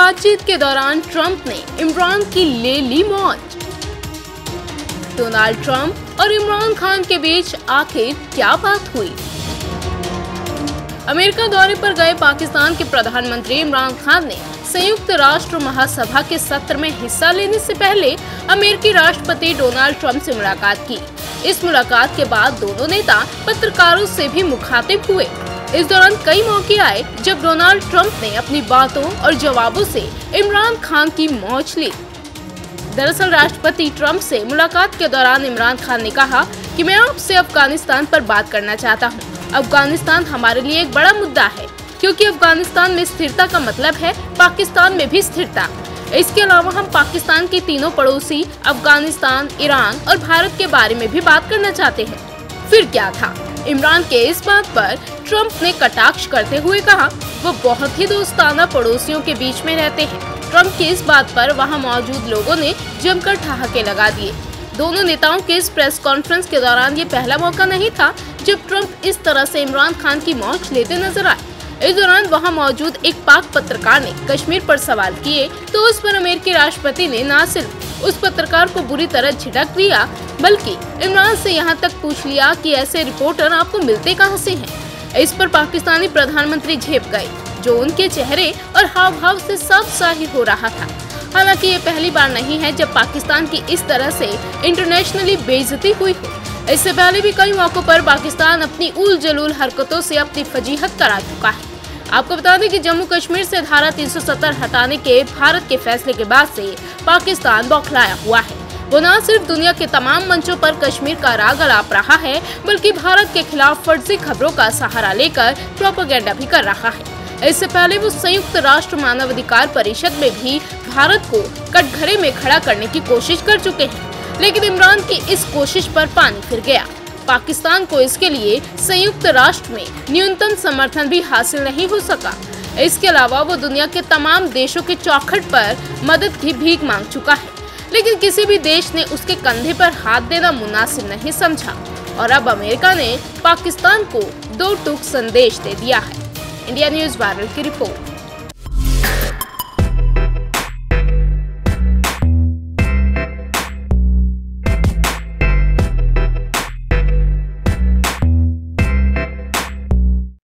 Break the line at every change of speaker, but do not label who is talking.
बातचीत के दौरान ट्रंप ने इमरान की ले ली मौत। डोनाल्ड ट्रंप और इमरान खान के बीच आखिर क्या बात हुई? अमेरिका दौरे पर गए पाकिस्तान के प्रधानमंत्री इमरान खान ने संयुक्त राष्ट्र महासभा के सत्र में हिस्सा लेने से पहले अमेरिकी राष्ट्रपति डोनाल्ड ट्रंप से मुलाकात की। इस मुलाकात के बाद दोनों नेता पत्रकारों से भी मुखातिब हुए। इस दौरान कई मौके आए जब डोनाल्ड ट्रंप ने अपनी बातों और जवाबों से इमरान खान की मौज ली। दरअसल, राष्ट्रपति ट्रंप से मुलाकात के दौरान इमरान खान ने कहा कि मैं आपसे अफ़गानिस्तान पर बात करना चाहता हूँ। अफ़गानिस्तान हमारे लिए एक बड़ा मुद्दा है, क्योंकि अफ़गानिस्तान में स्थिरता का मतलब है पाकिस्तान में भी स्थिरता। इसके अलावा हम पाकिस्तान के तीनों पड़ोसी, अफ़गानिस्तान, ईरान और भारत के बारे में भी बात करना चाहते हैं। फिर क्या था? इमरान के इस बात पर ट्रंप ने कटाक्ष करते हुए कहा, वो बहुत ही दोस्ताना पड़ोसियों के बीच में रहते हैं। ट्रंप की इस बात पर वहाँ मौजूद लोगों ने जमकर ठहाके लगा दिए। दोनों नेताओं के इस प्रेस कॉन्फ्रेंस के दौरान ये पहला मौका नहीं था जब ट्रंप इस तरह से इमरान खान की मौज लेते नज़र आए। इस दौरान वहाँ मौजूद एक पाक पत्रकार ने कश्मीर पर सवाल किए तो उस पर अमेरिकी राष्ट्रपति ने न सिर्फ़ उस पत्रकार को बुरी तरह झिटक दिया बल्कि इमरान से यहाँ तक पूछ लिया कि ऐसे रिपोर्टर आपको मिलते कहाँ से हैं। इस पर पाकिस्तानी प्रधानमंत्री झेप गए, जो उनके चेहरे और हाव भाव से साफ़ ज़ाहिर हो रहा था। हालाँकि ये पहली बार नहीं है जब पाकिस्तान की इस तरह से इंटरनेशनली बेइज्जती हुई हो। इससे पहले भी कई मौकों पर पाकिस्तान अपनी उल जलूल हरकतों से अपनी फजीहत करा चुका है। आपको बता दें कि जम्मू कश्मीर से धारा 370 हटाने के भारत के फैसले के बाद से पाकिस्तान बौखलाया हुआ है। वो न सिर्फ़ दुनिया के तमाम मंचों पर कश्मीर का राग अलाप रहा है, बल्कि भारत के खिलाफ फर्जी खबरों का सहारा लेकर प्रोपोगेंडा भी कर रहा है। इससे पहले वो संयुक्त राष्ट्र मानवाधिकार परिषद में भी भारत को कटघरे में खड़ा करने की कोशिश कर चुके हैं, लेकिन इमरान की इस कोशिश पर पानी फिर गया। पाकिस्तान को इसके लिए संयुक्त राष्ट्र में न्यूनतम समर्थन भी हासिल नहीं हो सका। इसके अलावा वो दुनिया के तमाम देशों के चौखट पर मदद की भीख मांग चुका है। लेकिन किसी भी देश ने उसके कंधे पर हाथ देना मुनासिब नहीं समझा। और अब अमेरिका ने पाकिस्तान को दो टूक संदेश दे दिया है। इंडिया न्यूज़ वायरल की रिपोर्ट।